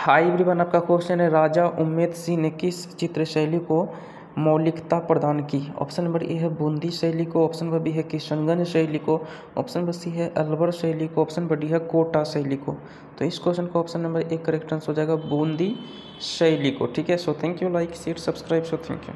High everyone आपका question है राजा उम्मेद सिंह ने किस चित्र शैली को मौलिकता प्रदान की? ऑप्शन नंबर ए है बूंदी शैली को ऑप्शन नंबर बी है किशनगंज शैली को ऑप्शन नंबर सी है अलवर शैली को ऑप्शन नंबर डी है कोटा शैली को। तो इस क्वेश्चन का ऑप्शन नंबर एक करेक्ट आंसर हो जाएगा बूंदी शैली को, ठीक है? So thank you like share subscribe so thank you